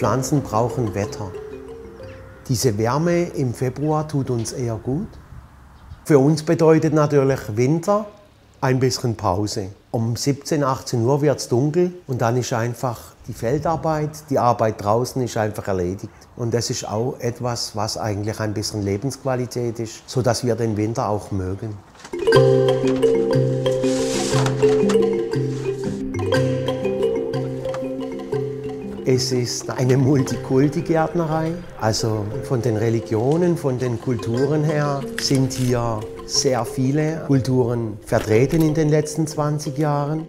Pflanzen brauchen Wetter. Diese Wärme im Februar tut uns eher gut. Für uns bedeutet natürlich Winter ein bisschen Pause. Um 17, 18 Uhr wird es dunkel und dann ist einfach die Feldarbeit, die Arbeit draußen ist einfach erledigt. Und das ist auch etwas, was eigentlich ein bisschen Lebensqualität ist, sodass wir den Winter auch mögen. Es ist eine Multikulti-Gärtnerei. Also von den Religionen, von den Kulturen her sind hier sehr viele Kulturen vertreten in den letzten 20 Jahren.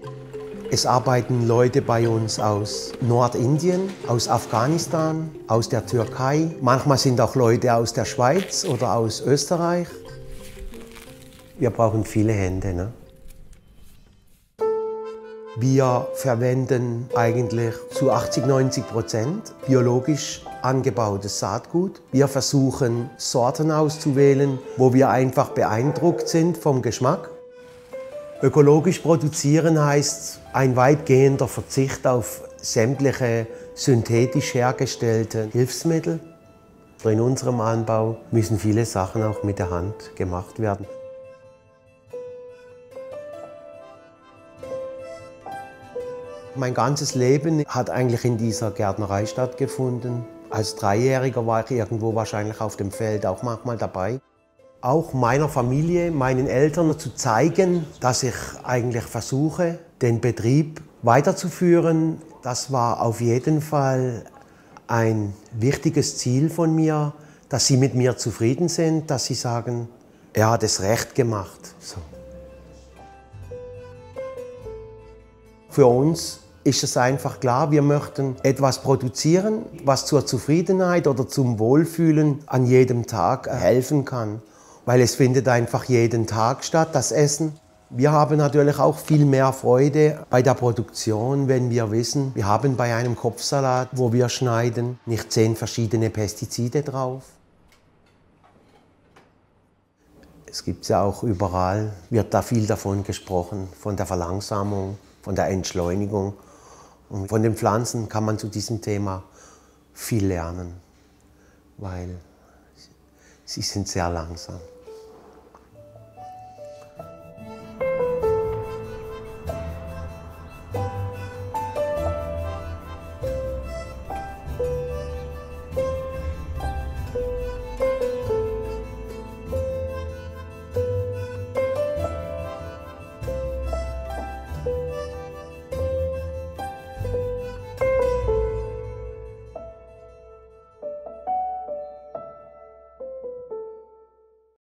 Es arbeiten Leute bei uns aus Nordindien, aus Afghanistan, aus der Türkei. Manchmal sind auch Leute aus der Schweiz oder aus Österreich. Wir brauchen viele Hände. Ne? Wir verwenden eigentlich zu 80, 90 Prozent biologisch angebautes Saatgut. Wir versuchen Sorten auszuwählen, wo wir einfach beeindruckt sind vom Geschmack. Ökologisch produzieren heißt ein weitgehender Verzicht auf sämtliche synthetisch hergestellte Hilfsmittel. In unserem Anbau müssen viele Sachen auch mit der Hand gemacht werden. Mein ganzes Leben hat eigentlich in dieser Gärtnerei stattgefunden. Als Dreijähriger war ich irgendwo wahrscheinlich auf dem Feld auch manchmal dabei. Auch meiner Familie, meinen Eltern zu zeigen, dass ich eigentlich versuche, den Betrieb weiterzuführen. Das war auf jeden Fall ein wichtiges Ziel von mir, dass sie mit mir zufrieden sind, dass sie sagen, er hat es recht gemacht. So. Für uns ist es einfach klar, wir möchten etwas produzieren, was zur Zufriedenheit oder zum Wohlfühlen an jedem Tag helfen kann. Weil es findet einfach jeden Tag statt, das Essen. Wir haben natürlich auch viel mehr Freude bei der Produktion, wenn wir wissen, wir haben bei einem Kopfsalat, wo wir schneiden, nicht zehn verschiedene Pestizide drauf. Es gibt ja auch überall, wird da viel davon gesprochen, von der Verlangsamung, von der Entschleunigung. Und von den Pflanzen kann man zu diesem Thema viel lernen, weil sie sind sehr langsam.